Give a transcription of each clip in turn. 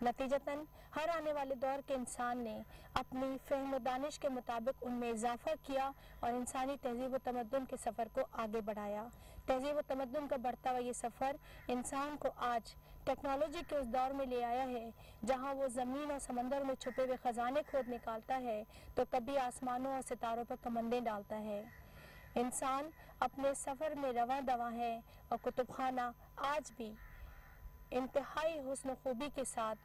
नतीजतन, हर आने वाले दौर के इंसान ने अपनी फ़िल्म दानिश के मुताबिक उनमें इजाफा किया और इंसानी तहजीब व तमदन के सफ़र को आगे बढ़ाया। तहजीब तमदन का बढ़ता हुआ ये सफ़र इंसान को आज टेक्नोलॉजी के उस दौर में ले आया है, जहाँ वो ज़मीन और समंदर में छुपे हुए ख़जाने खोद निकालता है तो कभी आसमानों और सितारों पर कमंदे डालता है। इंसान अपने सफ़र में रवा दवा है और कुतुब खाना आज भी इंतहाई हसन खूबी के साथ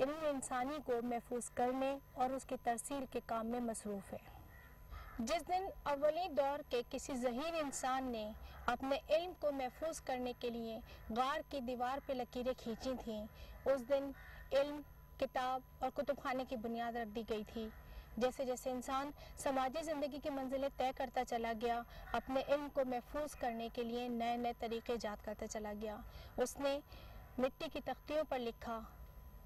इल्म इंसानी को महफूज करने और उसकी तरसील के काम में मसरूफ़ है। जिस दिन अवली दौर के किसी जहीर इंसान ने अपने इल्म को महफूज करने के लिए गार की दीवार पर लकीरें खींची थीं, उस दिन इल्म, किताब और कुतुब खाने की बुनियाद रख दी गई थी। जैसे जैसे इंसान समाजी ज़िंदगी की मंजिलें तय करता चला गया, अपने इल्म को महफूज करने के लिए नए नए तरीके याद करता चला गया। उसने मिट्टी की तख्तियों पर लिखा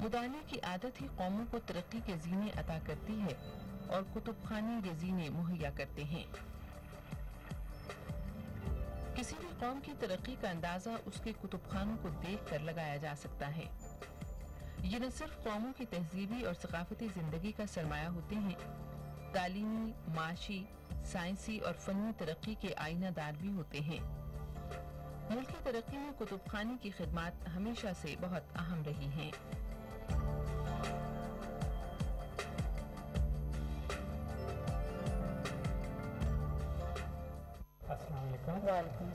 मुताले की आदत ही कौमों को तरक्की के जीने अता करती है और कुतुब खाने ये जीने मुहैया करते हैं। किसी भी कौम की तरक्की का अंदाज़ा उसके कुतुब खानों को देख कर लगाया जा सकता है। ये न सिर्फ़ कौमों की तहजीबी और सकाफती ज़िंदगी का सरमाया होते हैं, तालीमी, माशी, साइंसी और फनी तरक्की के आईनादार भी होते हैं। मुल्क की तरक्की में कुतुब खाने की खिदमत हमेशा से बहुत अहम रही हैं।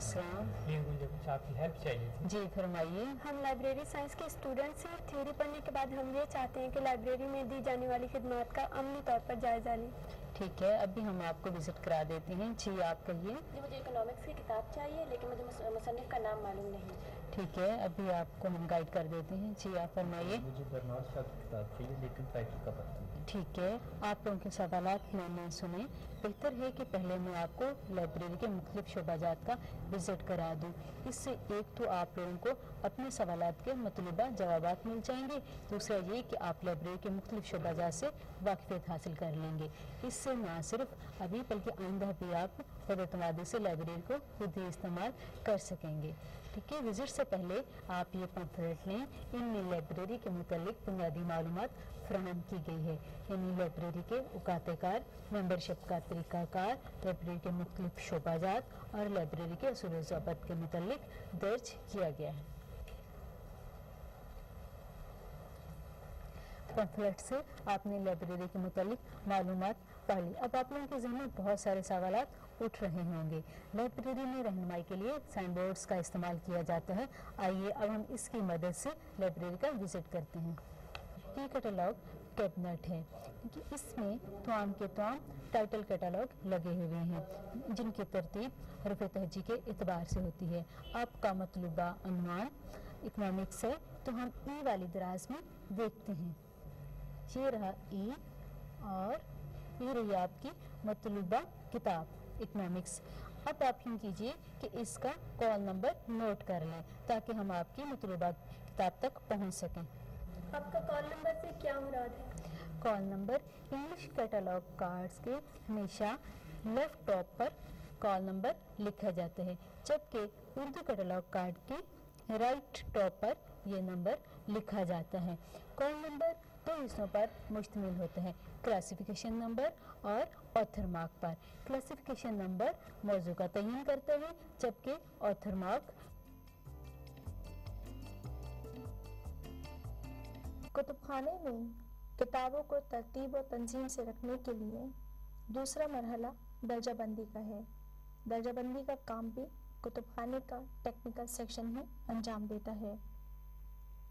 वालेकुम ये मुझे कुछ आपकी हेल्प चाहिए थी। जी फरमाइए। हम लाइब्रेरी साइंस के स्टूडेंट्स हैं थ्योरी पढ़ने के बाद हम ये चाहते हैं कि लाइब्रेरी में दी जाने वाली खिदमत का अमली तौर पर जायजा लें। ठीक है अभी हम आपको विज़िट करा देते हैं। जी आप कहिए। जी मुझे इकोनॉमिक्स की किताब चाहिए लेकिन मुझे मुस- मुसन्निफ का नाम मालूम नहीं। ठीक है अभी आपको हम गाइड कर देते हैं। जी आप फरमाइए। मुझे बर्नार्ड साहब की किताब चाहिए लेकिन टाइटल का पता नहीं। ठीक है, आप लोगों के सवाल मैंने सुने। बेहतर है कि पहले मैं आपको लाइब्रेरी के मुख्तलिफ़ शोबाजात का विज़िट करा दूँ। इससे एक तो आप लोगों को अपने सवाल के मतलूबा जवाब मिल जाएँगे। दूसरा ये कि आप लाइब्रेरी के मुख्तलिफ़ शोबाजात से वाकफियत हासिल कर लेंगे। इससे ना सिर्फ़ अभी, बल्कि आइंदा भी आप खुद से लाइब्रेरी को खुद ही इस्तेमाल कर सकेंगे। ठीक है विज़िट से पहले आप ये पंफलेट लें। इनमें लाइब्रेरी के मुतलिक बुनियादी मालूम फ्राहम की गई है। यानी लाइब्रेरी के उकातेकार मेंबरशिप का तरीक़ाकार लाइब्रेरी के मुख्तलिफ़ शोबाजात और लाइब्रेरी के असूल ज़ाबत के मुतलिक दर्ज किया गया है। पंफलेट से आपने लाइब्रेरी के मुतालिक मालूम पढ़ ली। अब आप लोगों के जहन में बहुत सारे सवाल उठ रहे होंगे। लाइब्रेरी में रहनुमाई के लिए साइन बोर्ड्स का इस्तेमाल किया जाता है। आइए अब हम इसकी मदद से लाइब्रेरी का विज़िट करते हैं। ये कैटलॉग कैबिनेट है? क्योंकि इसमें तमाम के तमाम टाइटल कैटलॉग लगे हुए हैं, जिनकी तरतीब हरफ तहजी के अतबार से होती है। आपका मतलूबा अनुमान इकनॉमिक्स है तो हम ई वाली दराज में देखते हैं। ये रहा ई और ये रही आपकी मतलूबा किताब इकनॉमिक्स अब आप यूँ कीजिए कि इसका कॉल नंबर नोट कर लें, ताकि हम आपकी मतलूबा किताब तक पहुँच सकें। आपका कॉल नंबर से क्या मुराद है? Call number English catalogue cards के हमेशा लेफ़्ट टॉप पर कॉल नंबर लिखा जाता है, जबकि उर्दू कैटलॉग कार्ड के राइट टॉप पर यह नंबर लिखा जाता है। कॉल नंबर दो हिस्सों पर मुश्तमिल होते हैं क्लासिफिकेशन नंबर और ऑथर मार्क पर। क्लासिफिकेशन नंबर मौजू का तयन करता है, जबकि ऑथर मार्क कुतुब खाने में किताबों को तरतीब और तंजीम से रखने के लिए दूसरा मरहला दर्जा बंदी का है। दर्जाबंदी का काम भी कुतुबखाने का टेक्निकल सेक्शन में अंजाम देता है।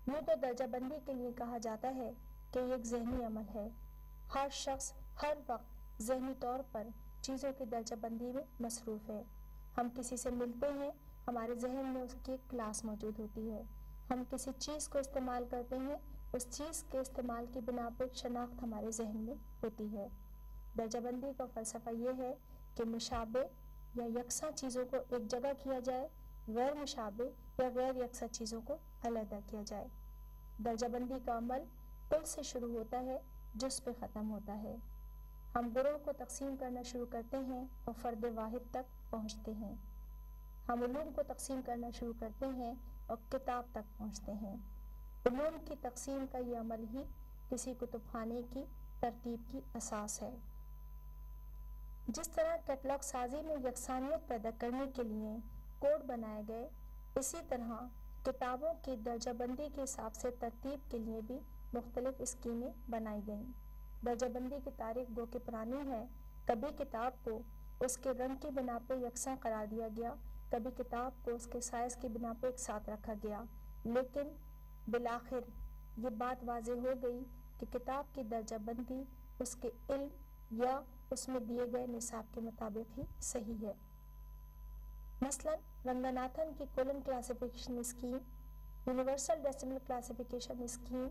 यूँ तो दर्जाबंदी के लिए कहा जाता है कि ये एक जहनी अमल है। हर शख्स हर वक्त जहनी तौर पर चीज़ों की दर्जाबंदी में मसरूफ़ है। हम किसी से मिलते हैं, हमारे जहन में उसकी एक क्लास मौजूद होती है। हम किसी चीज़ को इस्तेमाल करते हैं उस चीज़ के इस्तेमाल की बिना पर शनाख्त हमारे जहन में होती है। दर्जाबंदी का फ़लसफ़ा यह है कि मुशाबे या यकसा चीज़ों को एक जगह किया जाए, गैर मुशाबे या गैर यकसा चीज़ों को अलहदा किया जाए। दर्जाबंदी का अमल कुल से शुरू होता है जिस पे ख़त्म होता है। हम गुरोह को तकसीम करना शुरू करते हैं और फ़र्द वाहिद तक पहुँचते हैं। हम उलूम को तकसीम करना शुरू करते हैं और किताब तक पहुँचते हैं। उलूम की तकसीम का ये अमल ही किसी कुतुबखाने की तरतीब की असास है। जिस तरह कैटलॉग साजी में यकसानियत पैदा करने के लिए कोड बनाए गए, इसी तरह किताबों की दर्जाबंदी के हिसाब से तरतीब के लिए भी मुख्तलिफ़ स्कीमें बनाई गईं। दर्जाबंदी की तारीख गो के पुरानी है, कभी किताब को उसके रंग की बिना पर यकसा करार दिया गया, कभी किताब को उसके साइज़ की बिना पर एक साथ रखा गया, लेकिन बिलाखिर, ये बात वाज हो गई कि किताब की दर्जाबंदी उसके इल्म या उसमें दिए गए निसाब के मुताबिक ही सही है। मसलन, रंगनाथन की colon classification scheme, universal decimal classification scheme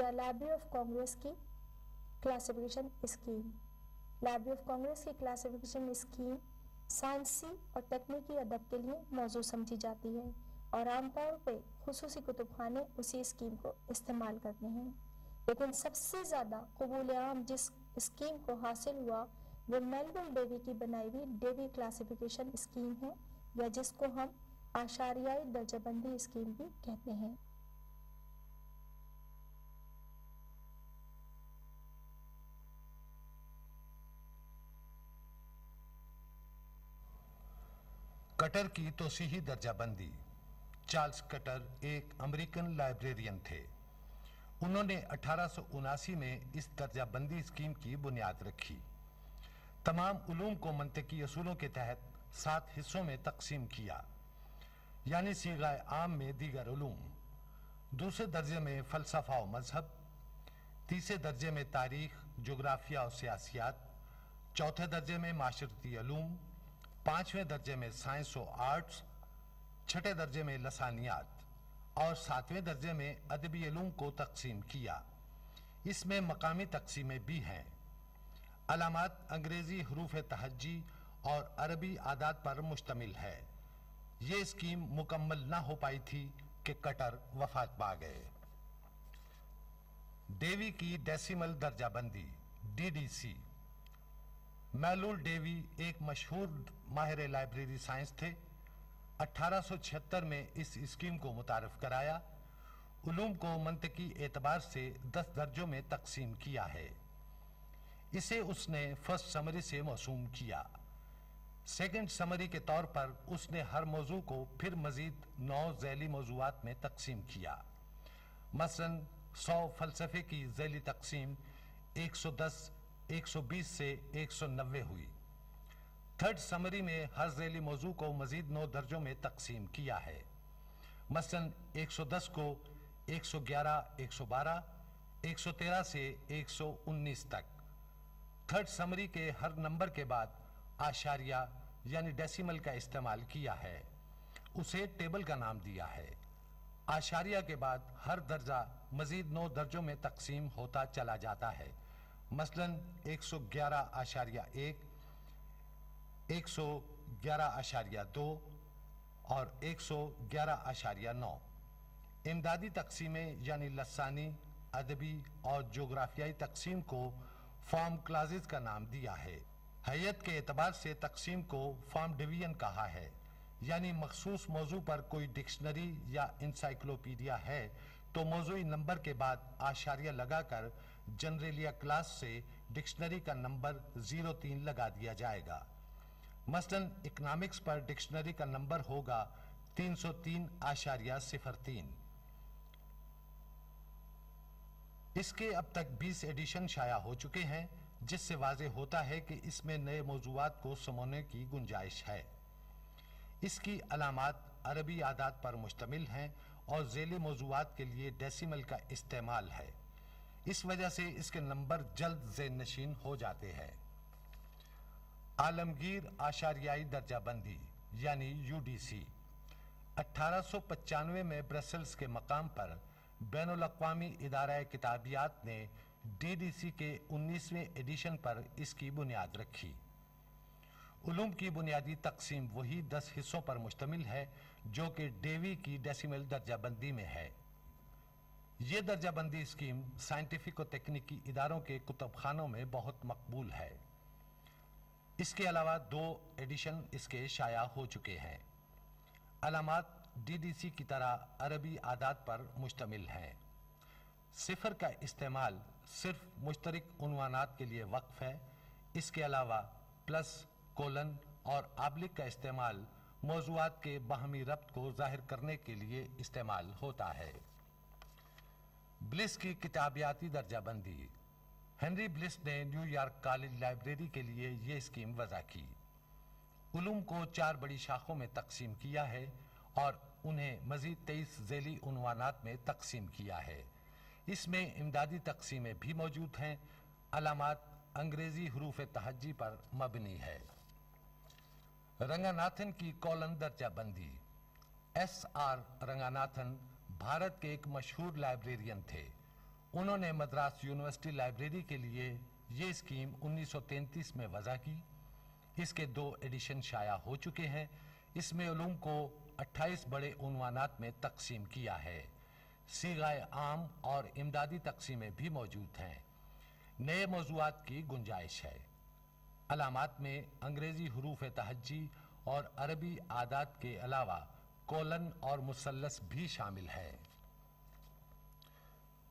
या लाइब्रेरी ऑफ़ कांग्रेस की classification scheme. Library of Congress की क्लासिफिकेशन स्कीम साइंसी और तकनीकी अदब के लिए मौजूद समझी जाती है। और आमतौर पर खसूसी कुतुबखाने उसी स्कीम को इस्तेमाल करते हैं। लेकिन सबसे ज़्यादा कबूल आम जिस स्कीम को हासिल हुआ, वो मेलविल डेवी की बनाई हुई डेवी क्लासिफिकेशन स्कीम है, या जिसको हम आशारियाई दर्जाबंदी स्कीम भी कहते हैं। कटर की तोसीही दर्जाबंदी। चार्ल्स कटर एक अमेरिकन लाइब्रेरियन थे। उन्होंने अठारह में इस दर्जाबंदी स्कीम की बुनियाद रखी। तमाम उलूम को मनतकी असूलों के तहत सात हिस्सों में तकसीम किया, यानी सीगा आम में दीगर उलूम। दूसरे दर्जे में फ़लसफ़ा और मज़हब। तीसरे दर्जे में तारीख जोग्राफिया और सियासियात। चौथे दर्जे में माशरती पाँचवें दर्जे में साइंस और आर्ट्स। छठे दर्जे में लसानियात और सातवें दर्जे में अदबी अलूम को तकसीम किया। इसमें मकामी तकसीमें भी हैं। अलामत अंग्रेज़ी हरूफ तहजी और अरबी आदात पर मुश्तमिल है। ये स्कीम मुकम्मल ना हो पाई थी कि कटर वफात पा गए। डेवी की डेसिमल दर्जाबंदी डीडीसी मैलूल डेवी एक मशहूर माहिर लाइब्रेरी साइंस थे। 1876 में इस स्कीम को मुतारफ कराया। उलूम को मनतकी एतबार से 10 दर्जों में तकसीम किया है। इसे उसने फ़र्स्ट समरी से मौसूम किया। सेकंड समरी के तौर पर उसने हर मौजू को फिर मजीद नौ जैली मौजूद में तकसीम किया। मसलन सौ फ़लसफ़े की जैली तकसीम 110, 120 से 190 हुई। थर्ड समरी में हर जैली मौजू को मजीद नौ दर्जों में तकसीम किया है। मसलन 110 को 111, 112, 113 से 119 तक। थर्ड समरी के हर नंबर के बाद आशारिया यानी डेसिमल का इस्तेमाल किया है। उसे टेबल का नाम दिया है। आशारिया के बाद हर दर्जा मजीद नौ दर्जों में तकसीम होता चला जाता है। मसलन 111 आशारिया एक एक सौ ग्यारह आशारिया दो और एक सौ ग्यारह आशारिया नौ। इमदादी तकसीमें यानी लसानी, अदबी और जोग्राफियाई तकसीम को फॉर्म क्लाजेज का नाम दिया है। हैत के एतबार से तकसीम को फॉर्म डिवीज़न कहा है। यानी मखसूस मौजू पर कोई डिक्शनरी या इंसाइक्लोपीडिया है तो मौजू नंबर के बाद आशारिया लगाकर जनरलिया क्लास से डिक्शनरी का नंबर ज़ीरो तीन लगा दिया जाएगा। मसलन इकोनॉमिक्स पर डिक्शनरी का नंबर होगा 303 आशारिया सिफर तीन। इसके अब तक 20 एडिशन शाया हो चुके हैं, जिससे वाजे होता है कि इसमें नए मौजूद को समोने की गुंजाइश है। इसकी अलामत अरबी आदात पर मुश्तमिल हैं और झेली मौजूद के लिए डेसिमल का इस्तेमाल है। इस वजह से इसके नंबर जल्द जे नशीन हो जाते हैं। आलमगीर आशारियाई दर्जाबंदी, यानी यूडीसी अठारह में ब्रसल्स के मकाम पर बैन अवी इदारा किताबियात ने डीडीसी के 19वें एडिशन पर इसकी बुनियाद रखी। उलूम की बुनियादी तकसीम वही दस हिस्सों पर मुश्तमिल है, जो कि डेवी की डेसिमल दर्जाबंदी में है। ये दर्जाबंदी स्कीम साइंटिफिक और तकनीकी इदारों के कुतुब खानों में बहुत मकबूल है। इसके अलावा दो एडिशन इसके शाया हो चुके हैं। अलामत डीडीसी की तरह अरबी आदात पर मुश्तमिल हैं। सिफर का इस्तेमाल सिर्फ़ मुश्तरक उनवानात के लिए वक्फ है। इसके अलावा प्लस, कोलन और आबलिक का इस्तेमाल मौजूद के बाहमी रब्त को ज़ाहिर करने के लिए इस्तेमाल होता है। ब्लिस की किताबियाती दर्जाबंदी। हेनरी ब्लिस ने न्यूयॉर्क कॉलेज लाइब्रेरी के लिए ये स्कीम वजह की। उलूम को चार बड़ी शाखों में तकसीम किया है और उन्हें मजीद तेईस झेली उनवानात में तकसीम किया है। इसमें इमदादी तकसीमें भी मौजूद हैं। अलामत अंग्रेज़ी हरूफ तहजी पर मबनी है। रंगानाथन की कॉलन दर्जाबंदी एस आर रंगानाथन भारत के एक मशहूर लाइब्रेरियन थे। उन्होंने मद्रास यूनिवर्सिटी लाइब्रेरी के लिए ये स्कीम 1933 में वजह की। इसके दो एडिशन शाया हो चुके हैं। इसमें उलूम को 28 बड़े उनवानात में तकसीम किया है। सीगाए आम और इमदादी तकसीमें भी मौजूद हैं। नए मौजूद की गुंजाइश है। अलामत में अंग्रेज़ी हरूफ तहजी और अरबी आदात के अलावा कोलन और मुसलस भी शामिल है।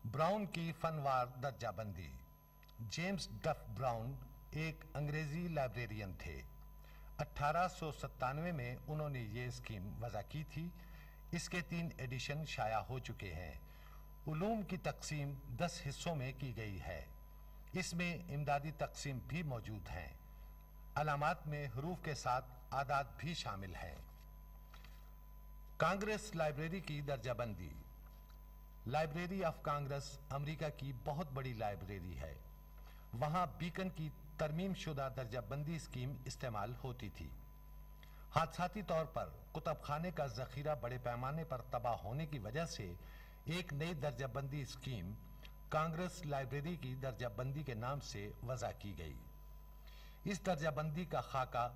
ब्राउन की फनवार दर्जाबंदी। जेम्स डफ ब्राउन एक अंग्रेज़ी लाइब्रेरियन थे। अठारह में उन्होंने ये स्कीम वजह की थी। इसके तीन एडिशन शाया हो चुके हैं। उलूम की तकसीम दस हिस्सों में की गई है। इसमें इमदादी तकसीम भी मौजूद हैं। अलामत में हरूफ के साथ आदात भी शामिल हैं। कांग्रेस लाइब्रेरी की दर्जाबंदी। लाइब्रेरी ऑफ़ कांग्रेस अमेरिका की बहुत बड़ी लाइब्रेरी है। वहाँ बीकन की तरमीम शुदा दर्जाबंदी स्कीम इस्तेमाल होती थी। हादसाती तौर पर कुतब खाने का जखीरा बड़े पैमाने पर तबाह होने की वजह से एक नई दर्जाबंदी स्कीम कांग्रेस लाइब्रेरी की दर्जाबंदी के नाम से वजह की गई। इस दर्जाबंदी का खाका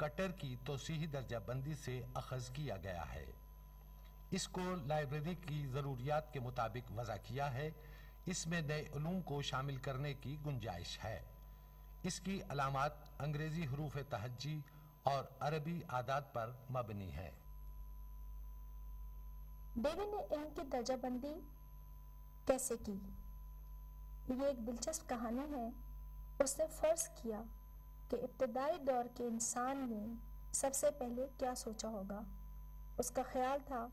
कटर की तोसीही दर्जाबंदी से अखज किया गया है। इसको लाइब्रेरी की ज़रूरियात के मुताबिक वज़ा किया है। इसमें नए उलूम को शामिल करने की गुंजाइश है। इसकी अलामत अंग्रेज़ी हरूफ तहजी और अरबी आदात पर मबनी है। डेवी ने इनकी दर्जाबंदी कैसे की? ये एक दिलचस्प कहानी है। उसने फ़र्ज़ किया कि इब्तदाई दौर के इंसान ने सबसे पहले क्या सोचा होगा? उसका ख्याल था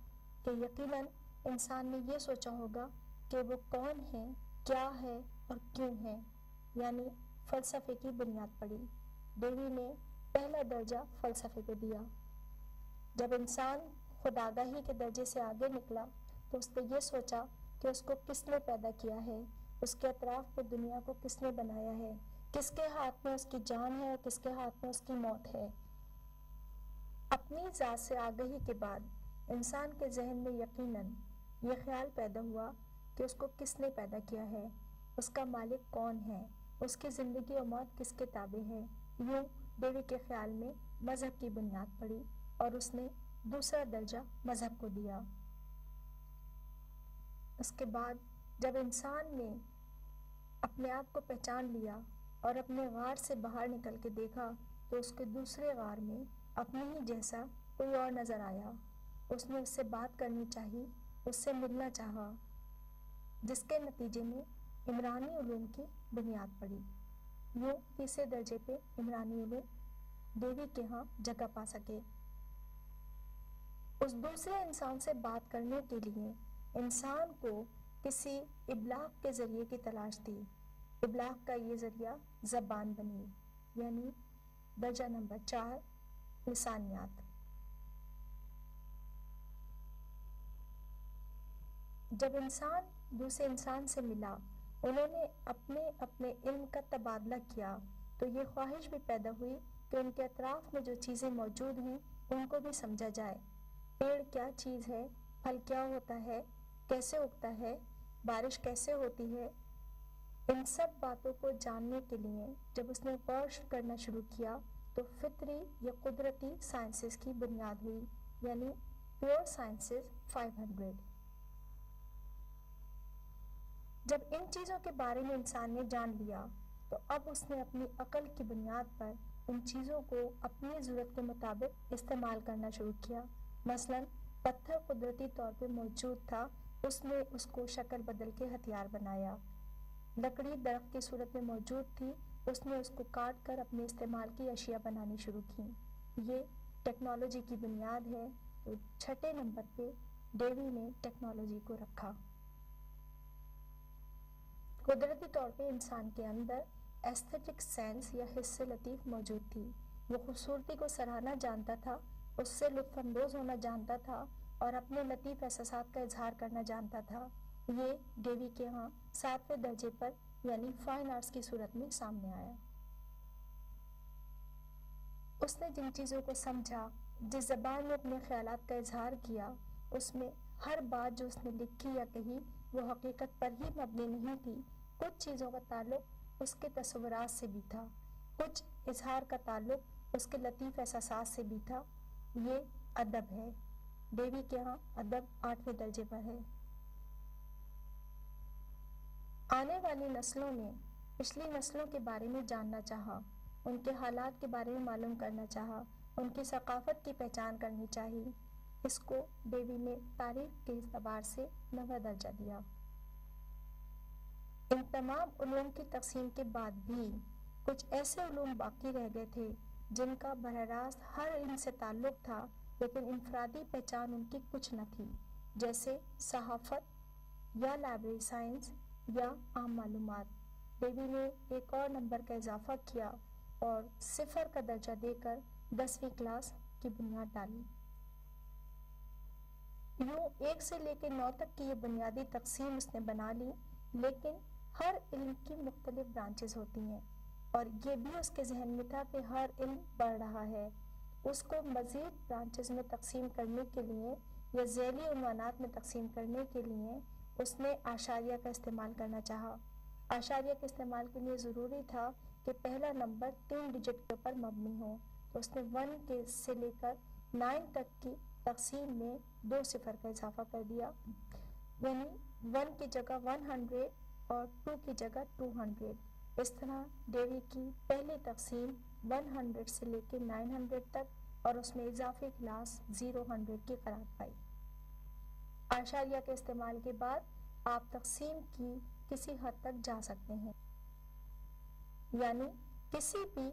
कि यकीनन इंसान ने यह सोचा होगा कि वो कौन है, क्या है और क्यों है। यानी फ़लसफ़े की बुनियाद पड़ी। डेवी ने पहला दर्जा फ़लसफ़े को दिया। जब इंसान खुद आगाही के दर्जे से आगे निकला तो उसने ये सोचा कि उसको किसने पैदा किया है, उसके अतराफ पर दुनिया को किसने बनाया है, किसके हाथ में उसकी जान है और किसके हाथ में उसकी मौत है। अपनी ज़ात से आगही के बाद इंसान के जहन में यकीनन ये ख्याल पैदा हुआ कि उसको किसने पैदा किया है, उसका मालिक कौन है, उसकी ज़िंदगी और मौत किसके ताबे है, यूँ देवी के ख्याल में मज़हब की बुनियाद पड़ी और उसने दूसरा दर्जा मज़हब को दिया। उसके बाद जब इंसान ने अपने आप को पहचान लिया और अपने गार से बाहर निकल के देखा तो उसके दूसरे गार में अपने ही जैसा कोई और नज़र आया। उसने उससे बात करनी चाहिए, उससे मिलना चाहा, जिसके नतीजे में इमरानी उलूम की बुनियाद पड़ी। यूँ तीसरे दर्जे पे इमरानी उलूम देवी के यहाँ जगह पा सके। उस दूसरे इंसान से बात करने के लिए इंसान को किसी इबलाग के ज़रिए की तलाश थी इबलाग का ये ज़रिया ज़बान बनी, यानी दर्जा नंबर चार लसानियात जब इंसान दूसरे इंसान से मिला, उन्होंने अपने अपने इल्म का तबादला किया तो ये ख्वाहिश भी पैदा हुई कि उनके अतराफ में जो चीज़ें मौजूद हैं, उनको भी समझा जाए। पेड़ क्या चीज़ है? फल क्या होता है? कैसे उगता है? बारिश कैसे होती है? इन सब बातों को जानने के लिए जब उसने गौर करना शुरू किया तो फितरी या कुदरती साइंसेस की बुनियाद हुई, यानी प्योर साइंसेस 500 जब इन चीज़ों के बारे में इंसान ने जान लिया तो अब उसने अपनी अकल की बुनियाद पर उन चीज़ों को अपनी ज़रूरत के मुताबिक इस्तेमाल करना शुरू किया। मसलन, पत्थर कुदरती तौर पर मौजूद था, उसने उसको शक्ल बदल के हथियार बनाया। लकड़ी दरख्त की सूरत में मौजूद थी, उसने उसको काट कर अपने इस्तेमाल की अशिया बनानी शुरू की। ये टेक्नोलॉजी की बुनियाद है तो छठे नंबर पे डेवी ने टेक्नोलॉजी को रखा। कुदरती तौर पे इंसान के अंदर एस्थेटिक सेंस या हिस्से लतीफ़ मौजूद थी। वो खूबसूरती को सराहना जानता था, उससे लुत्फानंदोज होना जानता था और अपने लतीफ़ एहसास का इजहार करना जानता था। ये डेवी के यहाँ सातवें दर्जे पर, यानी फाइन आर्ट्स की सूरत में सामने आया। उसने जिन चीज़ों को समझा, जिस जबान में अपने ख्याल का इजहार किया, उसमें हर बात जो उसने लिखी या कही, वो हकीकत पर ही मबनी नहीं थी। कुछ चीज़ों का ताल्लुक उसके तस्वुरात से भी था। कुछ इजहार का ताल्लुक उसके लतीफ़ एहसास से भी था। ये अदब है। देवी के यहाँ अदब आठवें दर्जे पर है। आने वाली नस्लों ने पिछली नस्लों के बारे में जानना चाहा। उनके हालात के बारे में मालूम करना चाहा। उनकी सकाफत की पहचान करनी चाहिए इसको देवी ने तारीख के अतबार से नवा दर्जा दिया। इन तमाम उलूम की तकसीम के बाद भी कुछ ऐसे उलूम बाकी रह गए थे, जिनका बरह रास्त हर इल्म से ताल्लुक था, लेकिन इनफरादी पहचान उनकी कुछ न थी, जैसे सहाफ़त या लाइब्रेरी साइंस या आम मालूम बेबी ने एक और नंबर का इजाफा किया और सिफर का दर्जा देकर दसवीं क्लास की बुनियाद डाली। यूँ एक से लेकर नौ तक की ये बुनियादी तकसीम उसने बना ली, लेकिन हर इल्म की मुख्तलिफ़ ब्रांचेस होती हैं, और ये भी उसके जहन में था कि हर इल्म बढ़ रहा है। उसको मज़ीद ब्रांचेस में तकसीम करने के लिए या जैली उनवानात में तकसीम करने के लिए उसने आशारिया का इस्तेमाल करना चाहा। आशारिया के इस्तेमाल के लिए ज़रूरी था कि पहला नंबर तीन डिजिट के ऊपर मबनी हो। तो उसने वन के से लेकर नाइन तक की तकसीम में दो सिफर का इजाफा कर दिया। यानी वन की जगह वन हंड्रेड और टू की जगह टू हंड्रेड इस तरह डेवी की पहली तकसीम वन हंड्रेड से लेकर नाइन हंड्रेड तक और उसमें इजाफी क्लास ज़ीरो हंड्रेड की करार पाई। आशारिया के इस्तेमाल के बाद आप तकसीम की किसी हद तक जा सकते हैं। यानी किसी भी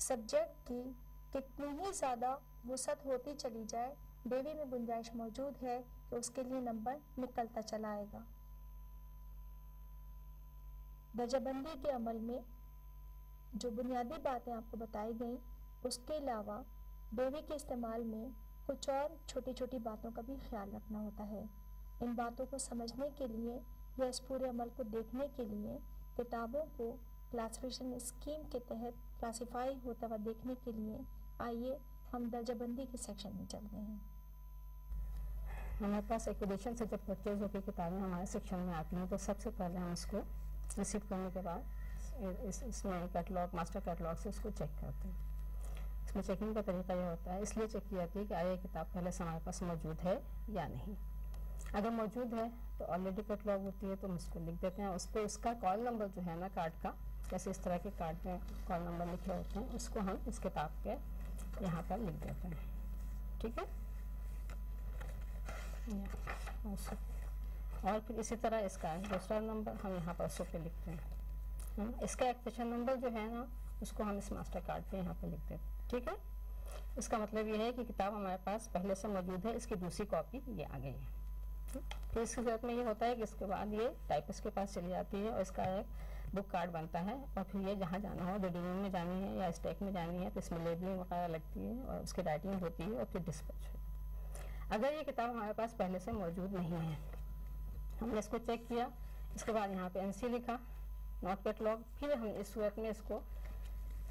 सब्जेक्ट की कितनी ही ज़्यादा वसत होती चली जाए डेवी में गुंजाइश मौजूद है तो उसके लिए नंबर निकलता चला आएगा। दर्जाबंदी के अमल में जो बुनियादी बातें आपको बताई गई, उसके अलावा डेवी के इस्तेमाल में कुछ और छोटी छोटी बातों का भी ख्याल रखना होता है। इन बातों को समझने के लिए या इस पूरे अमल को देखने के लिए किताबों को क्लासिफिकेशन स्कीम के तहत क्लासिफाई होता हुआ देखने के लिए आइए हम दर्जाबंदी के सेक्शन में चलते हैं। हमारे पास एक्विडेशन से जब परचेज होकर किताबें हमारे सेक्शन में आती हैं तो सबसे पहले हम उसको रिसीव करने के बाद इस इसमें कैटलॉग मास्टर कैटलॉग से उसको चेक करते हैं। इसमें चेकिंग का तरीका यह होता है, इसलिए चेक की जाती है कि आया किताब पहले से हमारे पास मौजूद है या नहीं। अगर मौजूद है तो ऑलरेडी कैटलॉग होती है तो हम उसको लिख देते हैं। उस पर उसका कॉल नंबर जो है ना कार्ड का, जैसे इस तरह के कार्ड में कॉल नंबर लिखे होते हैं, उसको हम इस किताब के यहाँ पर लिख देते हैं। ठीक है? और फिर इसी तरह इसका दूसरा नंबर हम यहाँ पर सौ पे लिखते हैं। हम्म, इसका एक्वेशन नंबर जो है ना उसको हम इस मास्टर कार्ड पे यहाँ पे लिख देते हैं। ठीक है? इसका मतलब ये है कि किताब हमारे पास पहले से मौजूद है इसकी दूसरी कॉपी ये आ गई है। फिर इसकी ज़रूरत में ये होता है कि इसके बाद ये टाइपिस्ट के पास चली जाती है और इसका एक बुक कार्ड बनता है और फिर ये जहाँ जाना हो रीडिंग में जानी है या स्टैक में जानी है तो इसमें लेबलिंग वगैरह लगती है और उसकी राइटिंग होती है और फिर डिस्पैच अगर ये किताब हमारे पास पहले से मौजूद नहीं है हमने इसको चेक किया। इसके बाद यहाँ पे एनसी लिखा नॉट कैटलॉग फिर हम इस सूरत में इसको,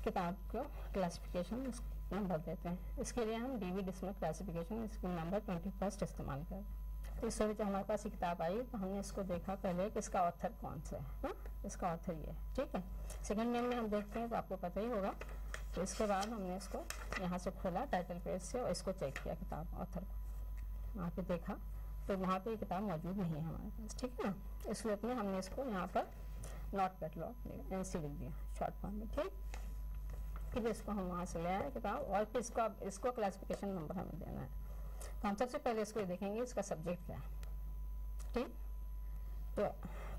किताब को क्लासिफिकेशन नंबर देते हैं। इसके लिए हम Dewey decimal classification scheme number twenty first इस्तेमाल करें तो इस वजह हमारे पास ये किताब आई। तो हमने इसको देखा पहले कि इसका ऑथर कौन सा है, हा? इसका ऑथर ये है, ठीक है? सेकंड नेम में हम देखते हैं तो आपको पता ही होगा। तो इसके बाद हमने इसको यहाँ से खोला टाइटल पेज से, और इसको चेक किया किताब ऑथर को। वहाँ पे देखा। तो वहाँ पे ये किताब मौजूद नहीं है हमारे पास, ठीक है ना? इस सूरत में हमने इसको यहाँ पर नॉट कैटलॉग एन सी लिख दिया शॉर्ट फॉर्म में, ठीक? फिर इसको हम वहाँ से ले आए किताब, और फिर इसको अब, इसको क्लासिफिकेशन नंबर हमें देना है। तो हम सबसे पहले इसको देखेंगे, इसका सब्जेक्ट क्या है, ठीक? तो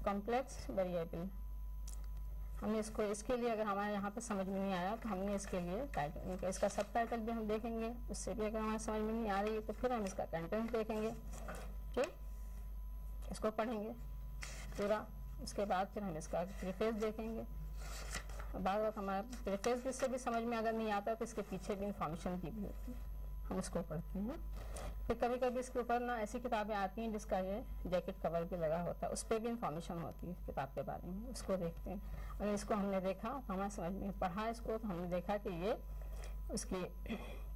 कॉम्प्लेक्स वेरिएबल हमने इसको, इसके लिए अगर हमारे यहाँ पे समझ में नहीं आया तो हमने इसके लिए टाइटल इसका सब टाइटल भी हम देखेंगे, उससे भी अगर हमारे समझ में नहीं आ रही है तो फिर हम इसका कंटेंट देखेंगे। ठीक? इसको पढ़ेंगे, पूरा। उसके बाद फिर हम इसका प्रिफेस देखेंगे। बार हमारा प्रिफेस से भी समझ में अगर नहीं आता तो इसके पीछे भी इंफॉर्मेशन दी भी होती है। हम उसको पढ़ते हैं। फिर कभी कभी इसके ऊपर ना ऐसी किताबें आती हैं जिसका ये जैकेट कवर भी लगा होता है। उस पर भी इंफॉर्मेशन होती है किताब के बारे में। उसको देखते हैं। अगर इसको हमने देखा हमारे समझ में पढ़ा इसको तो हमने देखा कि ये उसकी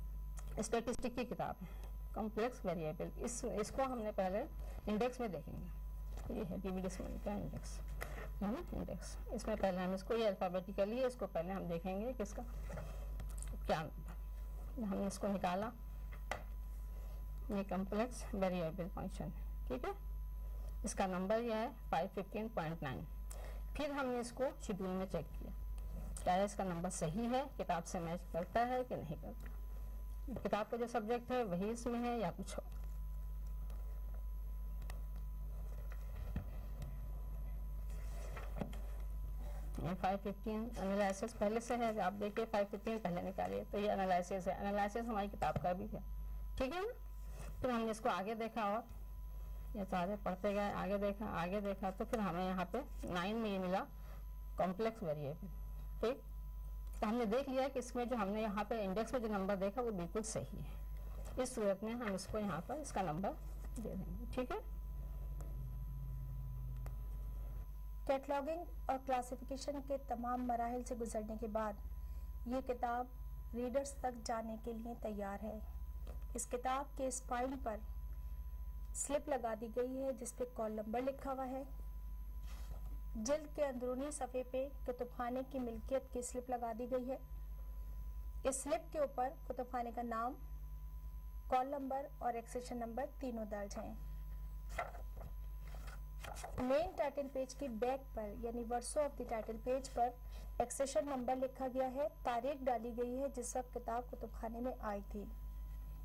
स्टेटिस्टिक की किताब है। कॉम्प्लेक्स वेरिएबल इस, इसको हमने पहले इंडेक्स में देखेंगे। ये है डीवीडी का इंडेक्स है ना? इंडेक्स इसमें पहले हम इसको, ये अल्फ़ाबेटिकली है, इसको पहले हम देखेंगे कि इसका क्या नंबर हमने इसको निकाला। ये कॉम्प्लेक्स वेरिएबल फ़ंक्शन ठीक है? इसका नंबर यह है फाइव फिफ्टीन पॉइंट नाइन फिर हमने इसको शेड्यूल में चेक किया। क्या इसका नंबर सही है? किताब से मैच करता है कि नहीं करता? किताब का जो सब्जेक्ट है, वही इसमें है या कुछ एनालिसिस पहले से है, आप देखिए फाइव फिफ्टीन पहले निकालिए तो ये एनालिसिस है। एनालिसिस हमारी किताब का भी है। ठीक है ना? फिर हमने इसको आगे देखा और ये सारे पढ़ते गए, आगे देखा आगे देखा तो फिर हमें यहाँ पे नाइन में ये मिला कॉम्प्लेक्स वेरिएबल ठीक? तो हमने देख लिया कि इसमें जो हमने यहाँ पे इंडेक्स में जो नंबर देखा, वो बिल्कुल सही है। इस सूरत में हम इसको यहाँ पर, इसका नंबर दे देंगे, ठीक है? कैटलॉगिंग और क्लासिफिकेशन के तमाम मराहल से गुजरने के बाद, ये किताब रीडर्स तक जाने के लिए तैयार है। इस किताब के स्पाइन पर स्लिप लगा दी गई है, जिस पे कॉल नंबर लिखा हुआ है। जिल्द के अंदरूनी सफ़े पे कुतुबखाने की मिल्कियत की स्लिप लगा दी गई है। इस स्लिप के ऊपर कुतुबखाने का नाम, कॉल नंबर और एक्सेशन नंबर तीनों दर्ज हैं। मेन टाइटल पेज की बैक पर, यानी verso of the title page पर एक्सेशन नंबर लिखा गया है। तारीख डाली गई है जिस वक्त किताब कुतुबखाने में आई थी।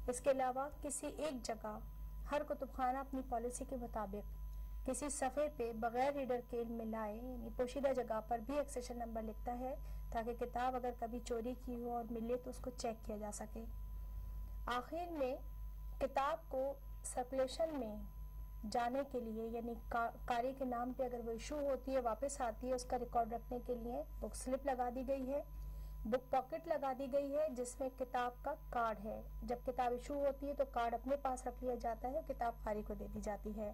इसके अलावा किसी एक जगह हर कुतुबखाना अपनी पॉलिसी के मुताबिक किसी सफ़े पे बगैर रीडर के मिलाए यानी पोशीदा जगह पर भी एक्सेशन नंबर लिखता है ताकि किताब अगर कभी चोरी की हो और मिले तो उसको चेक किया जा सके। आखिर में किताब को सर्कुलेशन में जाने के लिए यानी का, कारी के नाम पे अगर वो इशू होती है वापस आती है उसका रिकॉर्ड रखने के लिए बुक स्लिप लगा दी गई है। बुक पॉकेट लगा दी गई है जिसमें किताब का कार्ड है। जब किताब इशू होती है तो कार्ड अपने पास रख लिया जाता है किताब कारी को दे दी जाती है।